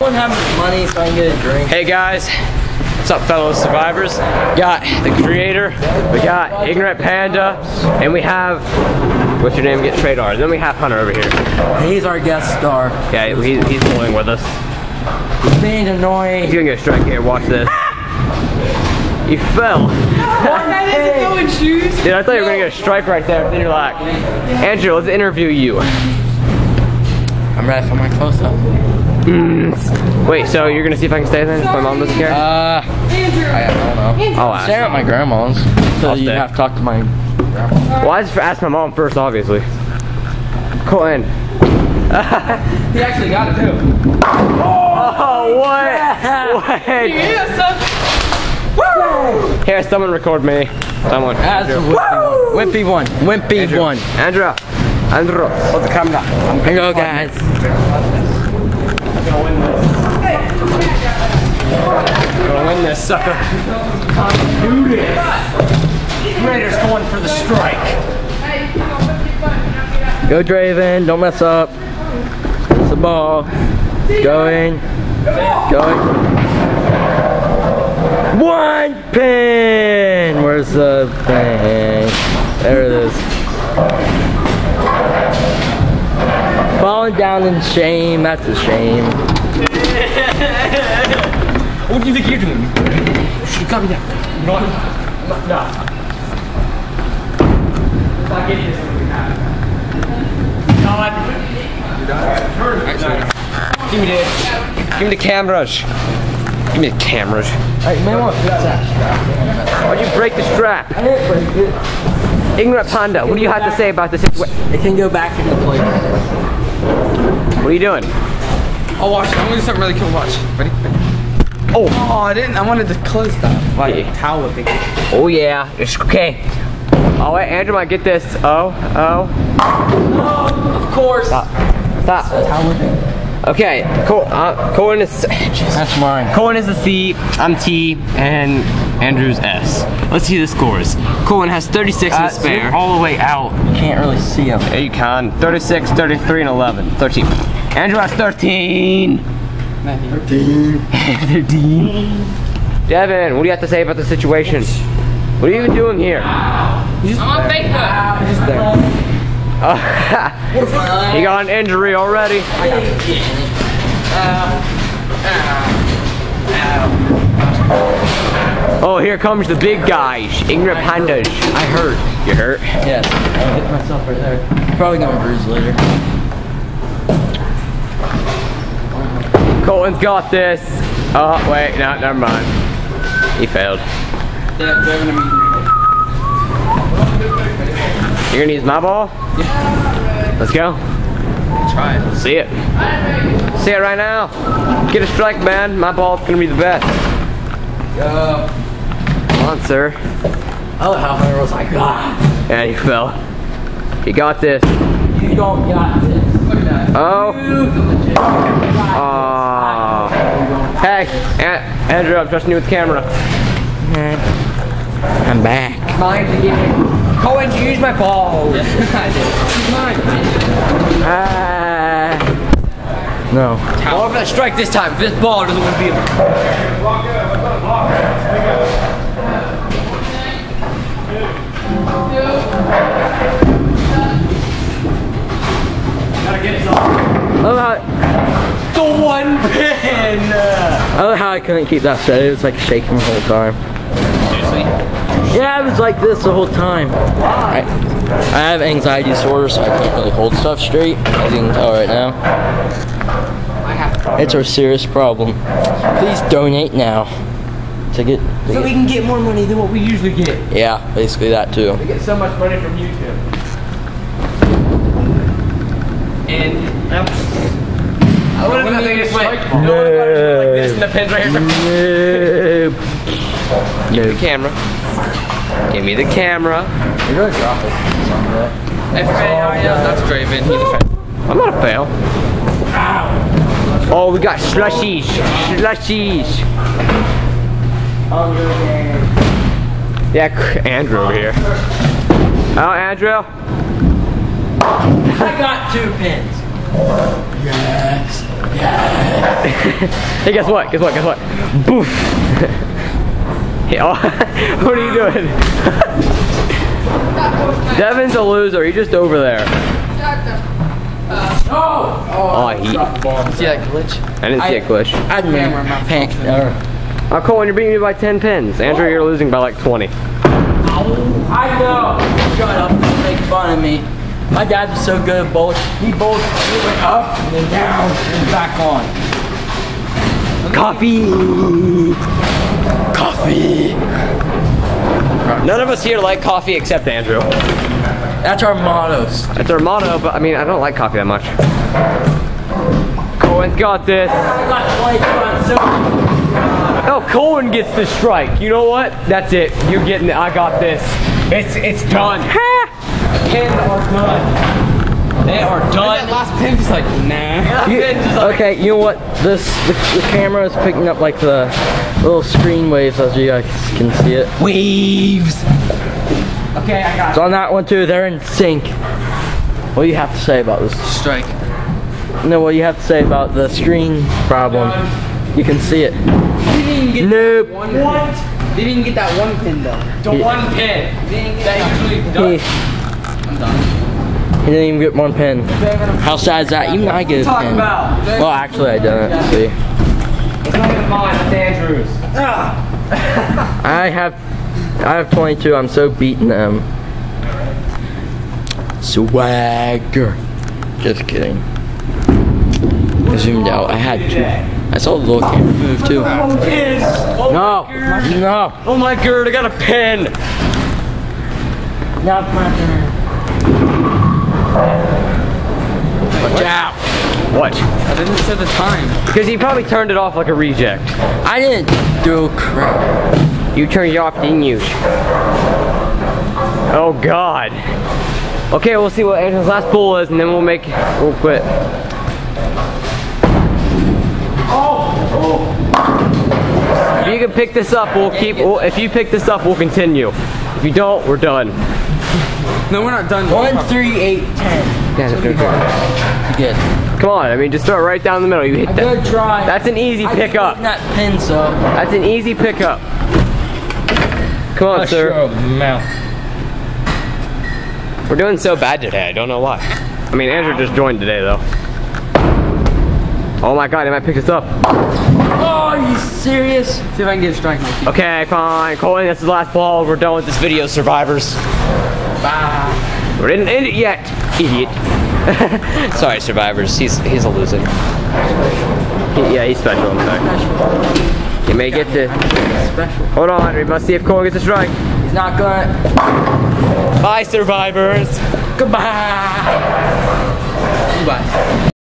I don't have money so I can get a drink. Hey guys, what's up fellow survivors? We got the creator, we got Ignorant Panda, and we have, what's your name, get Tradar. Then we have Hunter over here. He's our guest star. Yeah, he, he's pulling with us. He's being annoying. He's gonna get a strike here, watch this. You fell. That isn't going shoes. Dude, I thought you were gonna get a strike right there, then you're like, Andrew, let's interview you. I'm ready for my close up. Wait, so you're gonna see if I can stay then? If my mom doesn't care? Uh, I, I don't know. I'll ask. Stare at my grandma's. So I'll you stay. have to talk to my grandma. Well, I just asked my mom first, obviously. Go in. He actually got it too. Oh, what? Wait. Yeah, son. Here, someone record me. Someone. That's a wimpy one. Wimpy one. Wimpy one. Andrew. Andrew. Hold the camera. I'm Here you go, guys. gonna win this, sucker. Do this. Raiders going for the strike. Go Draven, don't mess up. It's the ball. Going. Going. One pin! Where's the thing? There it is. Falling down in shame, that's a shame. What do you think you're doing? You should come down. No. No. I'll give you this one. Give me this. Give me the cameras. Give me the cameras. Hey, man, what? Fix that. Why'd you break the strap? I didn't break it. Ignorant Panda, what do you have to say about this situation? It can go back into place. What are you doing? I'll watch. I'm gonna do something really cool. Watch. Ready? Oh. Oh, I didn't. I wanted to close that. Like Yeah. towel whipping. Oh yeah, it's okay. Oh wait, Andrew might get this. Oh, oh. Of course. Stop. Stop. Would they? Okay, cool. Uh, Colton is That's mine. Colton is a C, I'm T, and Andrew's S. Let's see the scores. Colton has 36 in uh, the spare. all the way out. You can't really see him. Yeah, you can. 36, 33, and 11. 13. Andrew has 13. 13. 13. Devin, what do you have to say about the situation? What are you even doing here? I'm on Facebook. he got an injury already. Oh, here comes the big guys. Ignorant pandas. I hurt. You hurt? Yes. I hit myself right there. Probably gonna bruise later. Colton's got this. Oh, wait, no, never mind. He failed. You're gonna use my ball? Yeah. Let's go. Try it. See it. See it right now. Get a strike, man. My ball's gonna be the best. Go. Come on, sir. I love how Hunter was like, ah, Yeah, you fell. You got this. you don't got this. Look at that. Oh. Aw. Hey, An- Andrew, I'm trusting you with the camera. I'm back. Mine to give me. Colton, you use my ball. Ah. No. Well, if I strike this time, this ball doesn't want to be in I love how, the one pin! I how I couldn't keep that straight. It was like shaking the whole time. Seriously? Yeah, it was like this the whole time. I, I have anxiety disorder, so I can't really hold stuff straight, as you can tell right now. It's a serious problem. Please donate now to get. To So we can get more money than what we usually get. yeah, basically that too. We get so much money from YouTube. And um, I would have think it's like no. one if I was doing like this and the pins right here. Nope. Give me the camera. Give me the camera. You're gonna drop it someday. If oh, yeah, that's Draven. He's a fan. I'm not a fail. Oh, we got slushies. Slushies. Yeah, Andrew over here. Oh, Andrew. I got two pins. Yes. Yeah. Hey, guess what? Guess what? Guess what? Boof. Hey, oh, what are you doing? Devin's a loser. He's just over there. Oh, Oh, he. See that glitch? I didn't see a glitch. I didn't panic. Or, Uh, oh, Colton, you're beating me by 10 pins. Andrew, you're losing by like 20. I know. Shut up. Don't make fun of me. My dad was so good at bowling. He bowled. He went up and then down and back on. Coffee. Coffee. None of us here like coffee except Andrew. That's our mottos. That's our motto, but I mean, I don't like coffee that much. Colton's got this. I got 22 so Oh, Colton gets the strike. You know what? That's it. You're getting it. I got this. It's it's done. Pins are done. They are done. That done. last pin just like, nah. You- okay, you know what? This the, the camera is picking up like the little screen waves as you guys can see it. Waves. Okay, I got So on that one too, they're in sync. What do you have to say about this? Strike. No, what do you have to say about the screen problem? You can see it. Didn't even get Nope. one pin. Didn't get that one pin though. the one pin. Didn't get That usually He, does. I'm done. he didn't even get one pin. How sad is that? Even I get a Talk pin. about. Well, actually, I didn't. See, It's not even mine. It's Andrew's. Ah. I have, I have 22. I'm so beating them. Swagger. Just kidding. I zoomed out. I had two. I saw the little camera move too. Oh, oh No, my God. no. Oh my god, I got a pin. Now it's my turn. Watch out. What? I didn't set the time. Because he probably turned it off like a reject. I didn't do crap. You turned it off, didn't you? Oh God. Okay, we'll see what Andrew's last pull is, and then we'll make we'll quit. If you can pick this up, we'll keep. We'll, if you pick this up, we'll continue. If you don't, we're done. No, we're not done. One, three, eight, ten. Yeah, that's You good. Come on, I mean, just throw it right down the middle. You hit I that. did try. That's an easy I pickup. That pin, so. That's an easy pickup. Come on, sir. mouth. We're doing so bad today. I don't know why. I mean, Andrew just joined today, though. Oh my God, they might pick this up. Oh, are you serious? See if I can get a strike. Mikey. Okay, fine. Colton, that's the last ball. We're done with this video, survivors. Bye. We didn't end it yet, idiot. Sorry, survivors. He's he's a loser. He- yeah, he's special. In fact. He may get to. Special. Hold on, we must see if Colton gets a strike. He's not gonna. Bye, survivors. Goodbye. Goodbye.